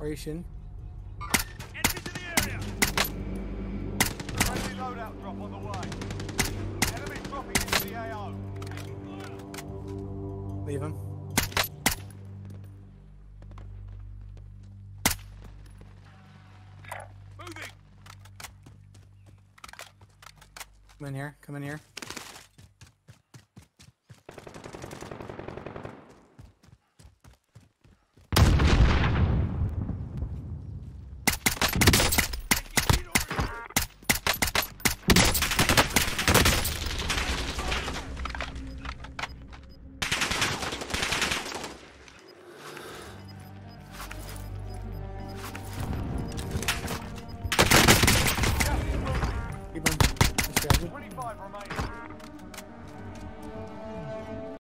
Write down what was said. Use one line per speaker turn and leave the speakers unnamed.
In the area!
Friendly loadout drop on the way. Enemy dropping into the AO.
Leave him.
Moving!
Come in here. Come in here. Five remaining.